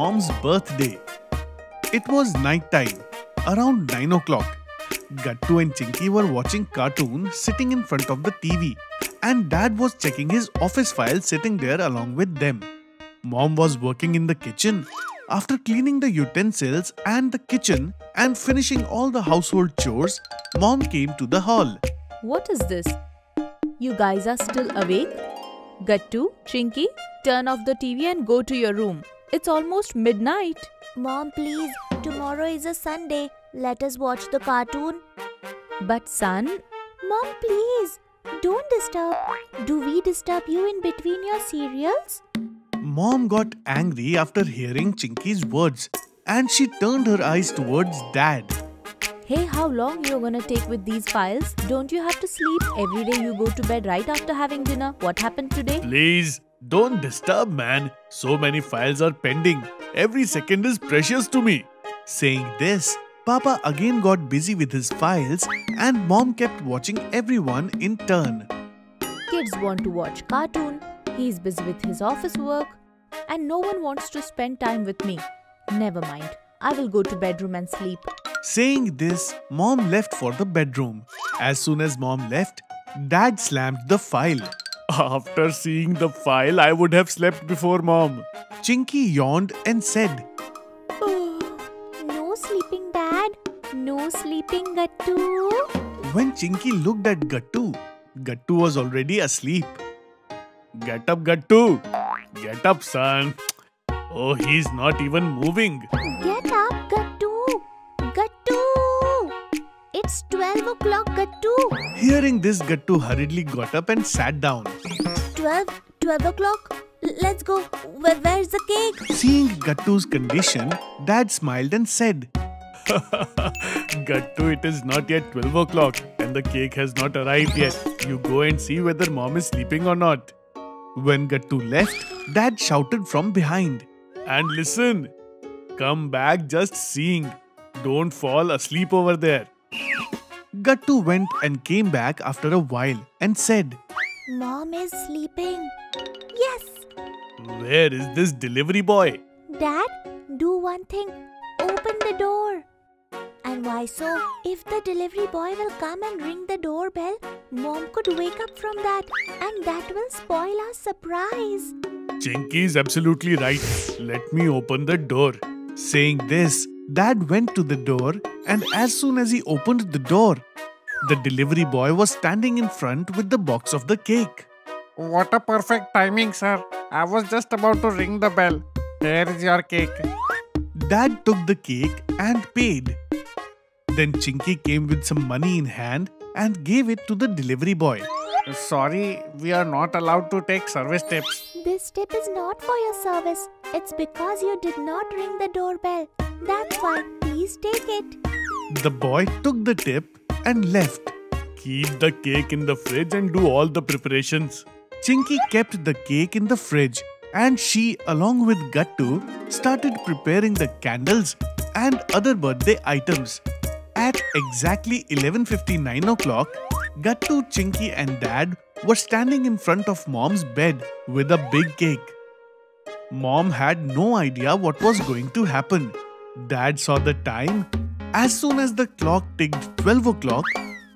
mom's birthday. It was night time, around 9 o'clock. Gattu and Chinky were watching cartoon sitting in front of the TV and dad was checking his office files sitting there along with them. Mom was working in the kitchen. After cleaning the utensils and the kitchen and finishing all the household chores, mom came to the hall. What is this? You guys are still awake? Gattu, Chinky, turn off the TV and go to your room. It's almost midnight. Mom, please, tomorrow is a Sunday. Let us watch the cartoon. But son, Mom, please, don't disturb. Do we disturb you in between your serials? Mom got angry after hearing Chinky's words and she turned her eyes towards dad. hey, how long you're gonna take with these files? Don't you have to sleep? Every day you go to bed right after having dinner. What happened today? Please, don't disturb, man. So many files are pending. Every second is precious to me. Saying this, Papa again got busy with his files and mom kept watching everyone in turn. Kids want to watch cartoon. He's busy with his office work. And no one wants to spend time with me. Never mind. I will go to bedroom and sleep. Saying this, mom left for the bedroom. As soon as mom left, dad slammed the file. After seeing the file, I would have slept before mom. Chinky yawned and said, oh, No sleeping, Dad. No sleeping, Gattu. When Chinky looked at Gattu, Gattu was already asleep. Get up, Gattu. Get up, son. Oh, he's not even moving. Get up, Gattu. Gattu. It's 12 o'clock, Gattu. Hearing this, Gattu hurriedly got up and sat down. 12, 12 o'clock. Let's go. Where, where's the cake? Seeing Gattu's condition, Dad smiled and said, Gattu, it is not yet 12 o'clock and the cake has not arrived yet. You go and see whether mom is sleeping or not. When Gattu left, Dad shouted from behind, And listen, come back just seeing. Don't fall asleep over there. Gattu went and came back after a while and said, Mom is sleeping. Yes. Where is this delivery boy? Dad, do one thing. Open the door. And why so? If the delivery boy will come and ring the doorbell, Mom could wake up from that and that will spoil our surprise. Chinky is absolutely right. Let me open the door. Saying this, Dad went to the door, and as soon as he opened the door, the delivery boy was standing in front with the box of the cake. What a perfect timing, sir. I was just about to ring the bell. Here is your cake. Dad took the cake and paid. Then Chinky came with some money in hand and gave it to the delivery boy. Sorry, we are not allowed to take service tips. This tip is not for your service. It's because you did not ring the doorbell. That's why. Please take it. The boy took the tip and left. Keep the cake in the fridge and do all the preparations. Chinky kept the cake in the fridge and she, along with Gattu, started preparing the candles and other birthday items. At exactly 11.59 o'clock, Gattu, Chinky and Dad were standing in front of Mom's bed with a big cake. Mom had no idea what was going to happen. Dad saw the time. As soon as the clock ticked 12 o'clock,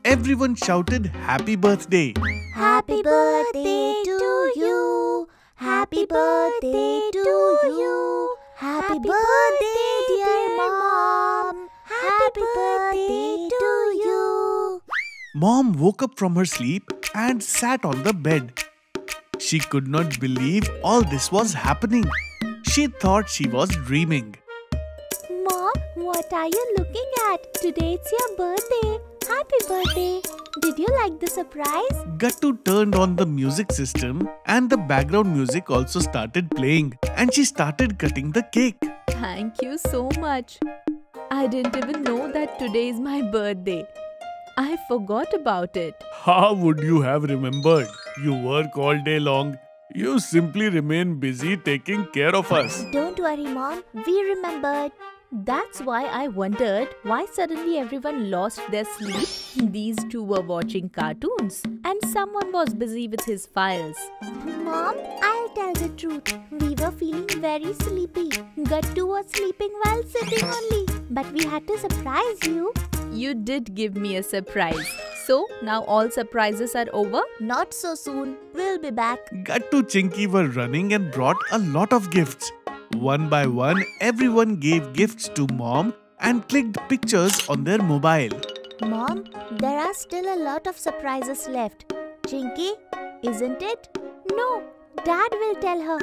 everyone shouted Happy Birthday. Happy birthday to you. Happy birthday to you. Happy birthday, dear mom. Happy birthday to you. Mom woke up from her sleep and sat on the bed. She could not believe all this was happening. She thought she was dreaming. Mom, what are you looking at? Today it's your birthday. Happy birthday. Did you like the surprise? Gattu turned on the music system and the background music also started playing and she started cutting the cake. Thank you so much. I didn't even know that today is my birthday. I forgot about it. How would you have remembered? You work all day long. You simply remain busy taking care of us. Don't worry, Mom. We remembered. That's why I wondered why suddenly everyone lost their sleep. These two were watching cartoons and someone was busy with his files. Mom, I'll tell the truth. We were feeling very sleepy. Gattu was sleeping while sitting only. But we had to surprise you. You did give me a surprise. So, now all surprises are over? Not so soon. We'll be back. Gattu Chinky were running and brought a lot of gifts. One by one, everyone gave gifts to mom and clicked pictures on their mobile. Mom, there are still a lot of surprises left. Chinky, isn't it? No, Dad will tell her.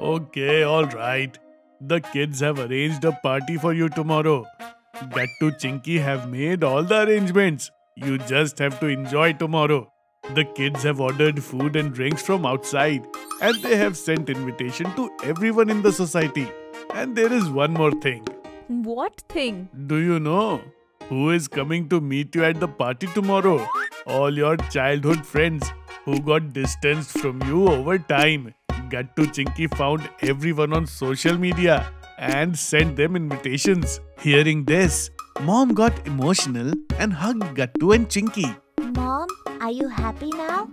Okay, alright. The kids have arranged a party for you tomorrow. Gattu Chinky have made all the arrangements. You just have to enjoy tomorrow. The kids have ordered food and drinks from outside and they have sent invitation to everyone in the society. And there is one more thing. What thing? Do you know who is coming to meet you at the party tomorrow? All your childhood friends who got distanced from you over time. Gattu Chinky found everyone on social media and sent them invitations. Hearing this, mom got emotional and hugged Gattu and Chinky. Mom, are you happy now?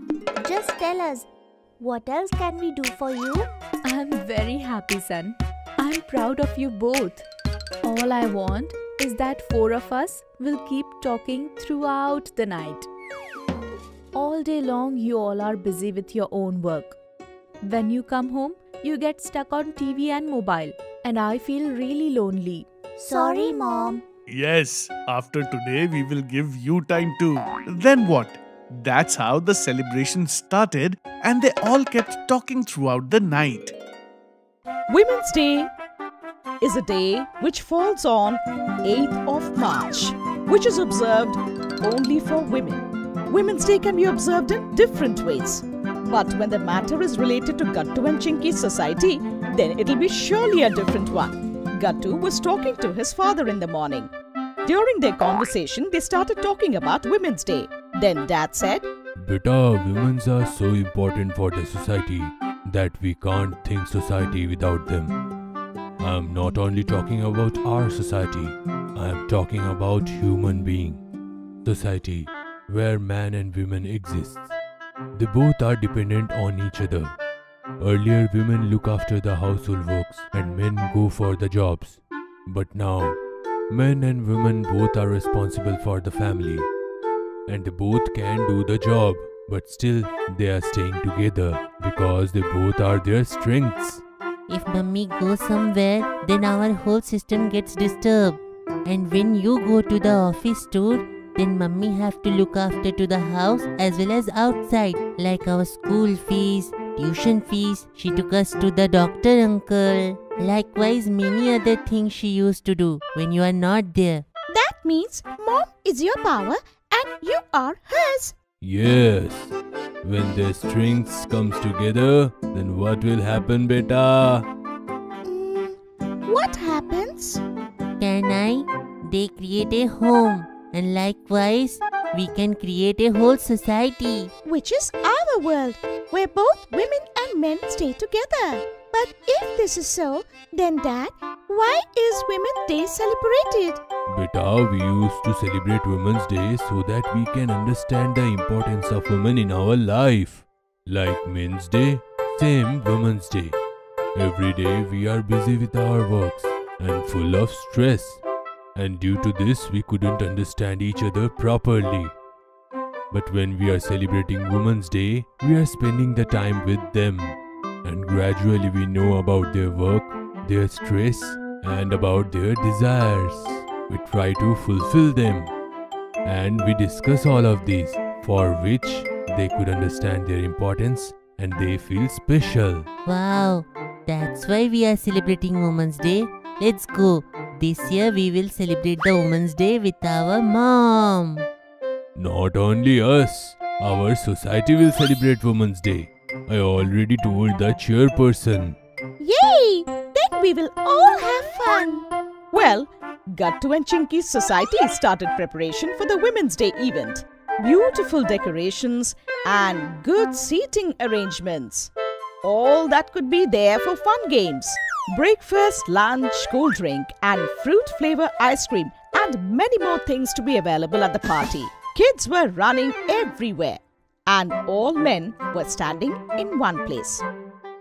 Just tell us. What else can we do for you? I'm very happy, son. I'm proud of you both. All I want is that four of us will keep talking throughout the night. All day long, you all are busy with your own work. When you come home, you get stuck on TV and mobile, and I feel really lonely. Sorry, Mom. Yes, after today we will give you time too. Then what? That's how the celebration started and they all kept talking throughout the night. Women's Day is a day which falls on 8th of March, which is observed only for women. Women's Day can be observed in different ways. But when the matter is related to Gattu and Chinky's society, then it'll be surely a different one. Gattu was talking to his father in the morning. During their conversation, they started talking about Women's Day. Then Dad said, Beta, women's are so important for the society that we can't think society without them. I'm not only talking about our society, I am talking about human being. Society where man and women exist. They both are dependent on each other. Earlier women look after the household works and men go for the jobs. But now men and women both are responsible for the family and both can do the job, but still they are staying together because they both are their strengths. If mummy goes somewhere, then our whole system gets disturbed. And when you go to the office too, then mummy have to look after to the house as well as outside, like our school fees, tuition fees. She took us to the doctor uncle. Likewise, many other things she used to do when you are not there. That means mom is your power and you are hers. Yes, when their strengths comes together, then what will happen, beta? Mm, what happens? Can I? They create a home. And likewise, we can create a whole society. Which is our world, where both women and men stay together. But if this is so, then Dad, why is Women's Day celebrated? Beta, we used to celebrate Women's Day so that we can understand the importance of women in our life. Like Men's Day, same Women's Day. Every day we are busy with our works and full of stress. And due to this, we couldn't understand each other properly. But when we are celebrating Women's Day, we are spending the time with them. And gradually we know about their work, their stress, and about their desires. We try to fulfill them. And we discuss all of these, for which they could understand their importance and they feel special. Wow, that's why we are celebrating Women's Day. Let's go. This year we will celebrate the Women's Day with our mom. Not only us, our society will celebrate Women's Day. I already told the chairperson. Yay! Then we will all have fun. Well, Gattu and Chinky's society started preparation for the Women's Day event. Beautiful decorations and good seating arrangements. All that could be there for fun games. Breakfast, lunch, cool drink, and fruit flavor ice cream, and many more things to be available at the party. Kids were running everywhere, and all men were standing in one place.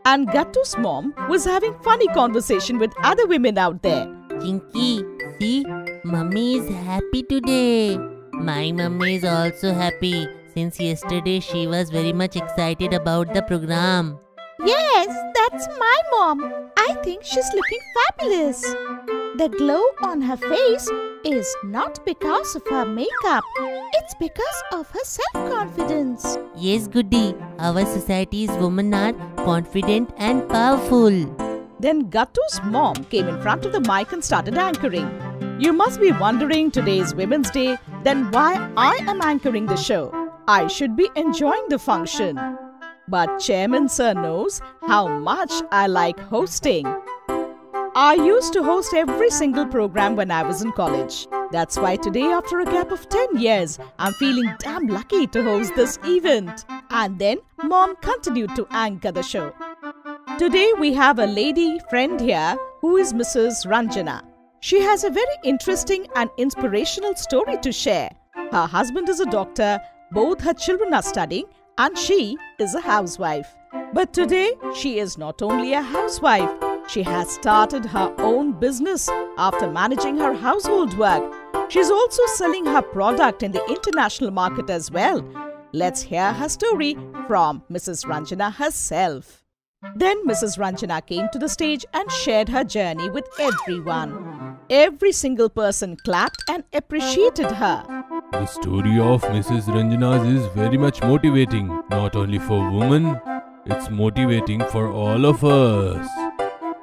and Gattu's mom was having funny conversation with other women out there. Chinky, see, mummy is happy today. My mummy is also happy since yesterday she was very much excited about the program. Yes, that's my mom. I think she's looking fabulous. The glow on her face is not because of her makeup, it's because of her self confidence. Yes, Goody, our society's women are confident and powerful. Then Gattu's mom came in front of the mic and started anchoring. You must be wondering today's Women's Day, then why I am anchoring the show. I should be enjoying the function. But Chairman Sir knows how much I like hosting. I used to host every single program when I was in college. That's why today, after a gap of 10 years, I'm feeling damn lucky to host this event. And then, Mom continued to anchor the show. Today, we have a lady friend here who is Mrs. Ranjana. She has a very interesting and inspirational story to share. Her husband is a doctor, both her children are studying, and she is a housewife. But today, she is not only a housewife, she has started her own business after managing her household work. She's also selling her product in the international market as well. Let's hear her story from Mrs. Ranjana herself. Then Mrs. Ranjana came to the stage and shared her journey with everyone. Every single person clapped and appreciated her. The story of Mrs. Ranjana's is very much motivating, not only for women, it's motivating for all of us.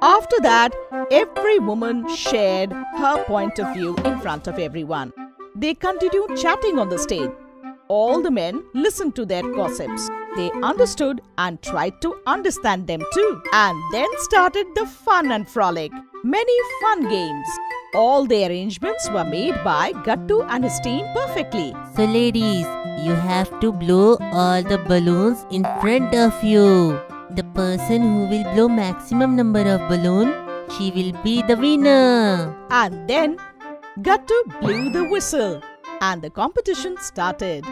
After that, every woman shared her point of view in front of everyone. They continued chatting on the stage. All the men listened to their gossips. They understood and tried to understand them too. And then started the fun and frolic. Many fun games. All the arrangements were made by Gattu and his team perfectly. So, ladies, you have to blow all the balloons in front of you. The person who will blow maximum number of balloon, she will be the winner. And then Gattu blew the whistle and the competition started.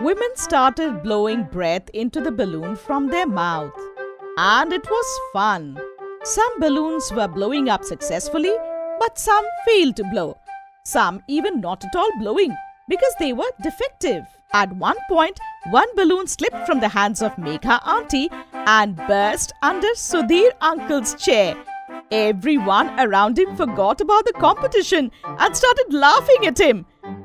Women started blowing breath into the balloon from their mouth. And it was fun. Some balloons were blowing up successfully, but some failed to blow. Some even not at all blowing because they were defective. At one point, one balloon slipped from the hands of Megha auntie and burst under Sudhir uncle's chair. Everyone around him forgot about the competition and started laughing at him.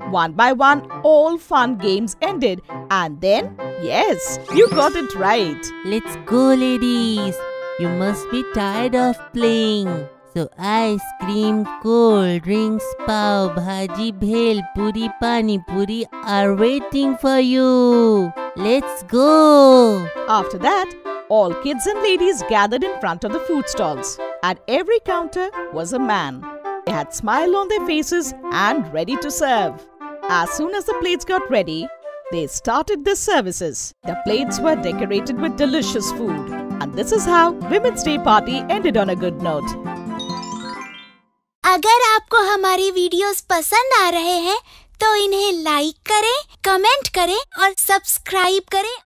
One by one, all fun games ended. And then, yes, you got it right. Let's go, ladies. You must be tired of playing. So ice cream, cold drinks, pav, bhaji, bhel, puri, pani, puri are waiting for you. Let's go. After that, all kids and ladies gathered in front of the food stalls. At every counter was a man. They had smile on their faces and ready to serve. As soon as the plates got ready, they started the services. The plates were decorated with delicious food. And this is how Women's Day party ended on a good note. अगर आपको हमारी videos पसंद आ रहे हैं तो इन्हें like करें, comment करें और सब्सक्राइब करें।